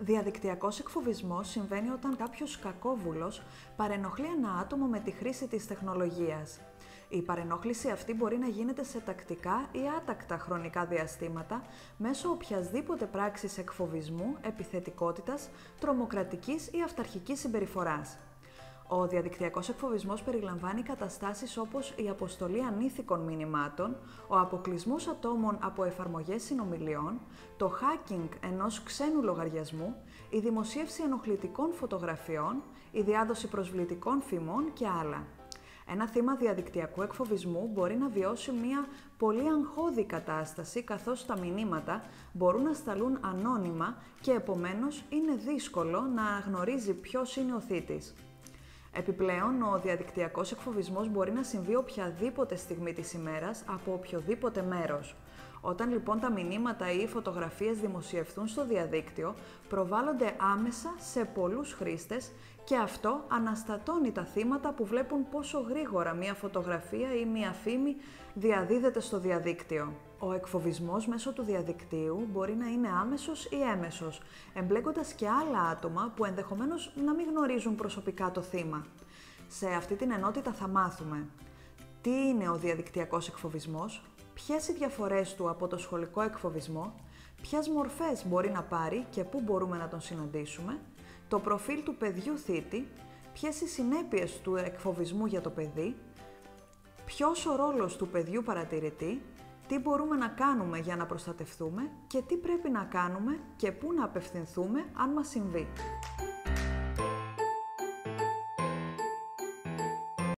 Διαδικτυακός εκφοβισμός συμβαίνει όταν κάποιος κακόβουλος παρενοχλεί ένα άτομο με τη χρήση της τεχνολογίας. Η παρενόχληση αυτή μπορεί να γίνεται σε τακτικά ή άτακτα χρονικά διαστήματα μέσω οποιασδήποτε πράξης εκφοβισμού, επιθετικότητας, τρομοκρατικής ή αυταρχικής συμπεριφοράς. Ο διαδικτυακός εκφοβισμός περιλαμβάνει καταστάσεις όπως η αποστολή ανήθικων μηνυμάτων, ο αποκλεισμός ατόμων από εφαρμογές συνομιλιών, το hacking ενός ξένου λογαριασμού, η δημοσίευση ενοχλητικών φωτογραφιών, η διάδοση προσβλητικών φημών και άλλα. Ένα θύμα διαδικτυακού εκφοβισμού μπορεί να βιώσει μια πολύ αγχώδη κατάσταση καθώς τα μηνύματα μπορούν να σταλούν ανώνυμα και επομένως είναι δύσκολο να γνωρίζει ποιος είναι ο θήτης. Επιπλέον, ο διαδικτυακός εκφοβισμός μπορεί να συμβεί οποιαδήποτε στιγμή της ημέρας από οποιοδήποτε μέρος. Όταν λοιπόν τα μηνύματα ή οι φωτογραφίες δημοσιευθούν στο διαδίκτυο, προβάλλονται άμεσα σε πολλούς χρήστες και αυτό αναστατώνει τα θύματα που βλέπουν πόσο γρήγορα μία φωτογραφία ή μία φήμη διαδίδεται στο διαδίκτυο. Ο εκφοβισμός μέσω του διαδικτύου μπορεί να είναι άμεσος ή έμεσος, εμπλέκοντας και άλλα άτομα που ενδεχομένως να μην γνωρίζουν προσωπικά το θύμα. Σε αυτή την ενότητα θα μάθουμε τι είναι ο διαδικτυακός εκφοβισμός, ποιες οι διαφορές του από το σχολικό εκφοβισμό, ποιες μορφές μπορεί να πάρει και πού μπορούμε να τον συναντήσουμε, το προφίλ του παιδιού θήτη, ποιες οι συνέπειες του εκφοβισμού για το παιδί, ποιος ο ρόλος του παιδιού παρατηρητή, τι μπορούμε να κάνουμε για να προστατευτούμε και τι πρέπει να κάνουμε και πού να απευθυνθούμε αν μας συμβεί.